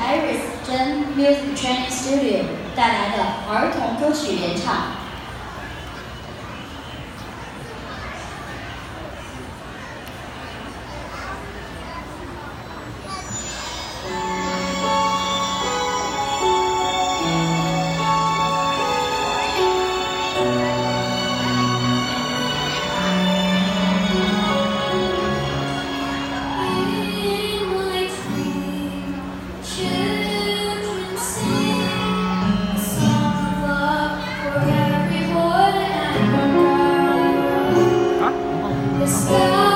Iris 真 Music Training Studio 带来的儿童歌曲联唱。The sky.